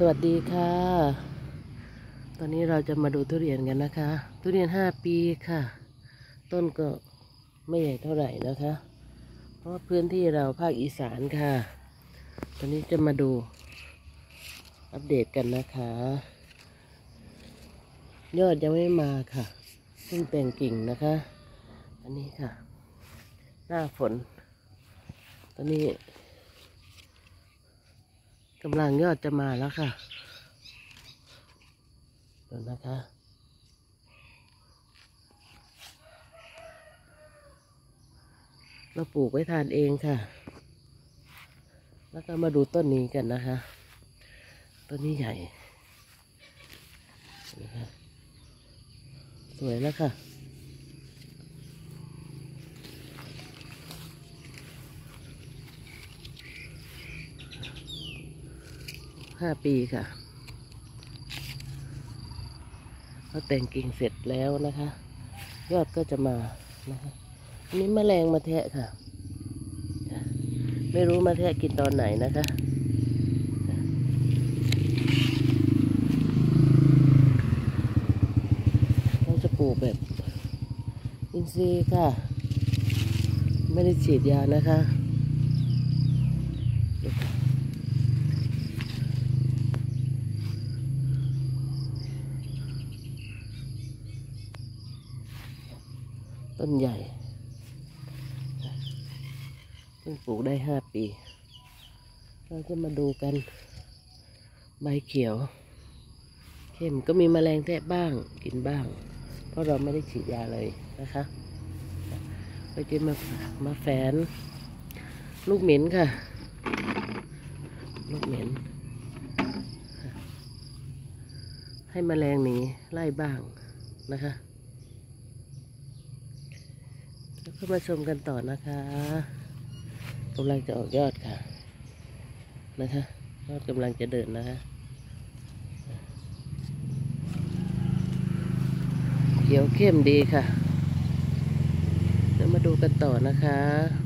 สวัสดีค่ะ ตอนนี้เราจะมาดูทุเรียนกันนะคะ ทุเรียนห้าปีค่ะ ต้นก็ไม่ใหญ่เท่าไหร่นะคะ เพราะพื้นที่เราภาคอีสานค่ะ ตอนนี้จะมาดูอัปเดตกันนะคะ ยอดยังไม่มาค่ะเพิ่งแต่งกิ่งนะคะ อันนี้ค่ะ หน้าฝน ตอนนี้ กำลังยอดจะมาแล้วค่ะดูนะคะ เราปลูกไว้ทานเองค่ะ แล้วก็มาดูต้นนี้กันนะคะ ต้นนี้ใหญ่นะคะสวยแล้วค่ะ ห้าปีค่ะเขาแต่งกิ่งเสร็จแล้วนะคะ ยอดก็จะมานะคะอันนี้แมลงมาแทะค่ะ ไม่รู้มาแทะกินตอนไหนนะคะเราจะปลูกแบบอินทรีย์ค่ะ ไม่ได้ฉีดยานะคะดูค่ะ ต้นใหญ่เพิ่งปลูกได้ห้าปี เราจะมาดูกัน ใบเขียว เข้มก็มีแมลงแทะบ้างกินบ้าง เพราะเราไม่ได้ฉีดยาเลยนะคะเราจะมามาแฝน ลูกเหม็นค่ะ ลูกเหม็น ให้แมลงหนีไล่บ้างนะคะ แล้วก็มาชมกันต่อนะคะกำลังจะออกยอดค่ะ นะคะยอดกำลังจะเดินนะคะเขียวเข้มดีค่ะ เดี๋ยวมาดูกันต่อนะคะ